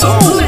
soul.